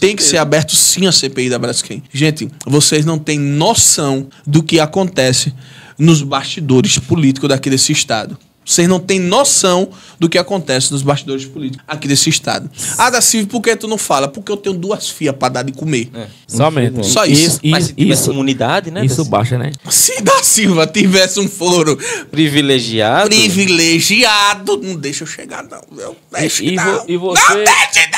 Tem que ser aberto sim a CPI da Braskem. Gente, vocês não têm noção do que acontece nos bastidores políticos daqui desse estado. Vocês não têm noção do que acontece nos bastidores políticos aqui desse estado. Ah, da Silvia, por que tu não fala? Porque eu tenho duas fias para dar de comer. É. Somente. Só isso. Mas se tivesse imunidade, né? Isso baixa, né? Se da Silva tivesse um foro Privilegiado. privilegiado, não deixa eu chegar, não. meu. Deixa E- e não. e você- Não deixa, não.